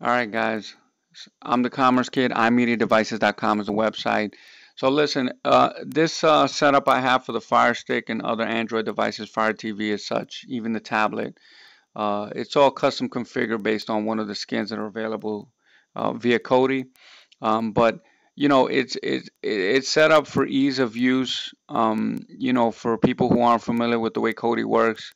All right, guys. I'm the Commerce Kid. iMediaDevices.com is the website. So listen, uh, this uh, setup I have for the Fire Stick and other Android devices, Fire TV as such, even the tablet, uh, it's all custom configured based on one of the skins that are available uh, via Kodi. Um, but you know, it's it's it's set up for ease of use. Um, you know, for people who aren't familiar with the way Kodi works,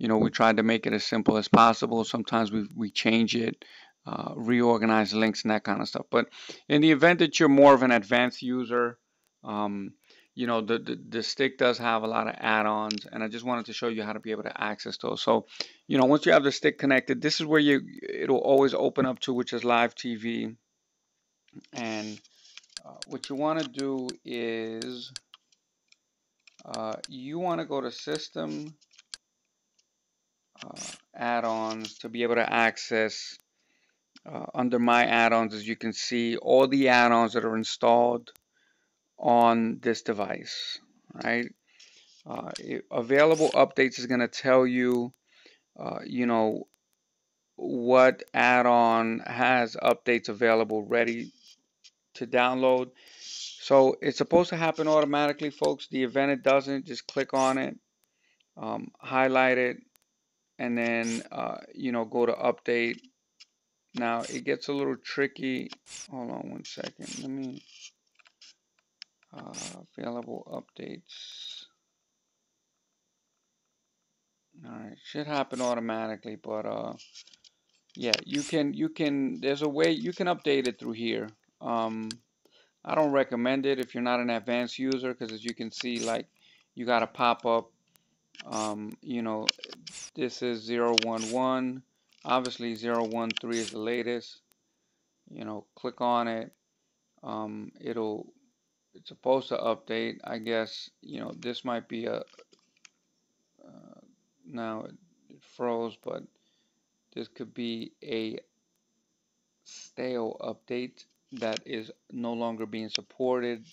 you know, we tried to make it as simple as possible. Sometimes we we change it uh, reorganize links and that kind of stuff. But in the event that you're more of an advanced user, um, you know, the, the, the, stick does have a lot of add-ons and I just wanted to show you how to be able to access those. So, you know, once you have the stick connected, this is where you, it'll always open up to, which is live TV. And uh, what you want to do is uh, you want to go to system uh, add-ons to be able to access uh, under my add-ons as you can see all the add-ons that are installed on this device right? Uh, available updates is going to tell you uh, you know what add-on has updates available ready to download. So it's supposed to happen automatically folks. The event it doesn't. Just click on it um, highlight it and then uh, you know go to update now it gets a little tricky. Hold on one second. Let me uh, available updates. All right, should happen automatically, but uh, yeah, you can you can. There's a way you can update it through here. Um, I don't recommend it if you're not an advanced user because as you can see, like you got a pop up. Um, you know, this is 011 obviously 013 is the latest. You know click on it. Um, it'll it's supposed to update I guess you know this might be a uh, now it, it froze but this could be a stale update that is no longer being supported.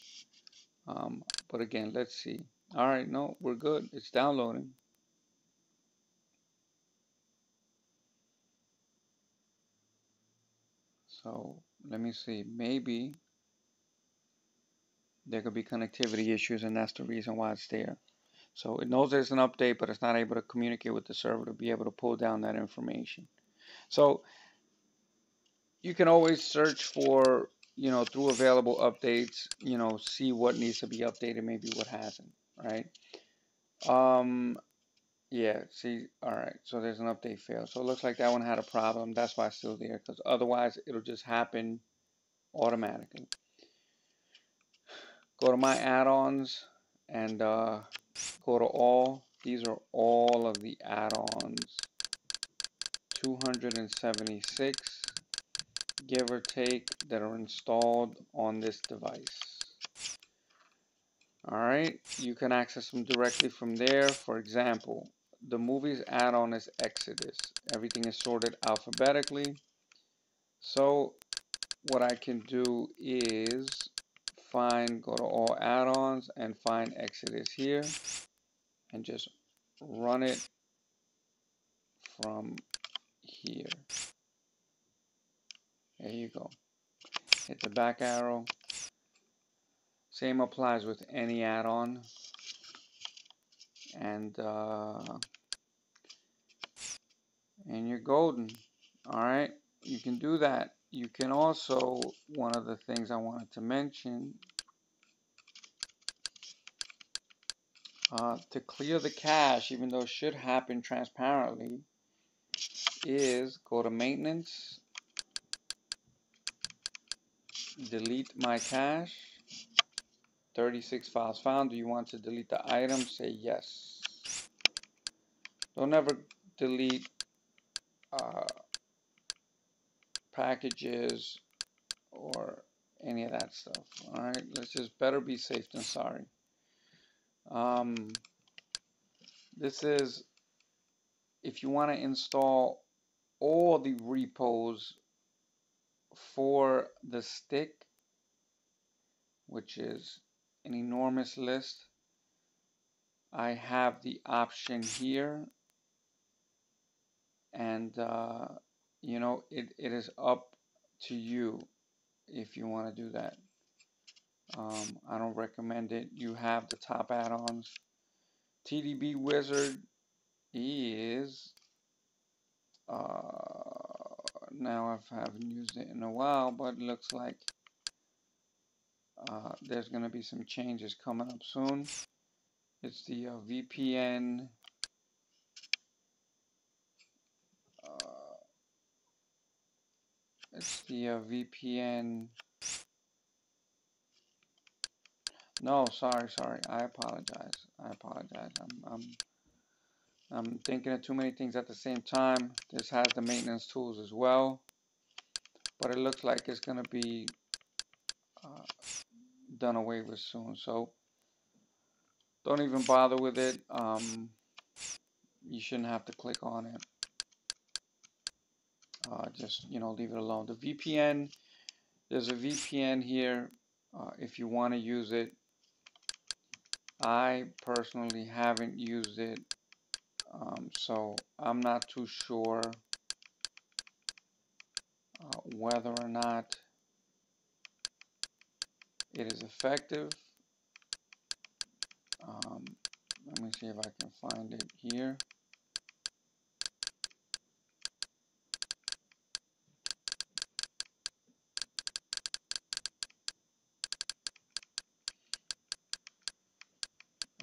Um, but again let's see. All right no we're good. It's downloading So let me see, maybe there could be connectivity issues and that's the reason why it's there. So it knows there's an update, but it's not able to communicate with the server to be able to pull down that information. So you can always search for, you know, through available updates, you know, see what needs to be updated, maybe what hasn't, right? Um, yeah, see, all right, so there's an update fail. So it looks like that one had a problem. That's why it's still there, because otherwise it'll just happen automatically. Go to my add-ons and uh, go to all. These are all of the add-ons. 276, give or take, that are installed on this device. All right, you can access them directly from there. For example, the movies add-on is Exodus. Everything is sorted alphabetically. So what I can do is find, go to all add-ons and find Exodus here and just run it from here. There you go. Hit the back arrow. Same applies with any add-on. And uh, and you're golden. All right, you can do that. You can also, one of the things I wanted to mention, uh, to clear the cache, even though it should happen transparently, is go to maintenance, delete my cache, 36 files found. Do you want to delete the item? Say yes. Don't ever delete uh, packages or any of that stuff. All right, let's just better be safe than sorry. Um, this is if you want to install all the repos for the stick, which is an enormous list. I have the option here and uh, you know, it, it is up to you if you want to do that. Um, I don't recommend it. You have the top add-ons. TDB Wizard is uh, now I haven't used it in a while, but it looks like uh, there's going to be some changes coming up soon. It's the uh, VPN uh, it's the uh, VPN no sorry sorry. I apologize. I apologize. I'm, I'm I'm thinking of too many things at the same time. This has the maintenance tools as well. But it looks like it's gonna be uh, done away with soon so don't even bother with it. Um, you shouldn't have to click on it. Uh, just, you know, leave it alone. The VPN, there's a VPN here uh, if you want to use it. I personally haven't used it, um, so I'm not too sure uh, whether or not it is effective. Um, let me see if I can find it here.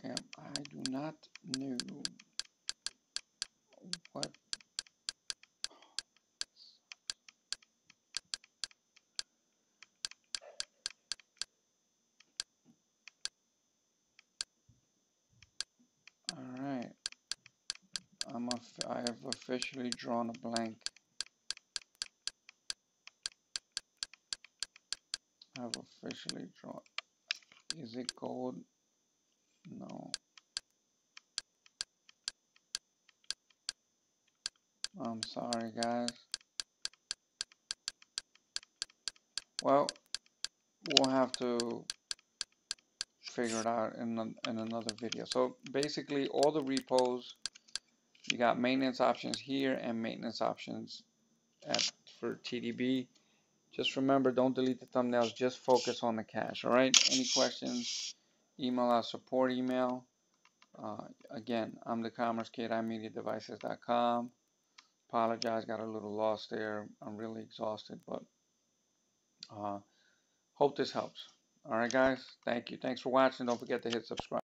Yeah, I do not know what I'm I have officially drawn a blank. I have officially drawn. Is it gold? No. I'm sorry, guys. Well, we'll have to figure it out in, in another video. So basically, all the repos you got maintenance options here and maintenance options at, for TDB. Just remember, don't delete the thumbnails. Just focus on the cache. All right. Any questions? Email our support email. Uh, again, I'm the Commerce Kid. iMediaDevices.com. Apologize, got a little lost there. I'm really exhausted, but uh, hope this helps. All right, guys. Thank you. Thanks for watching. Don't forget to hit subscribe.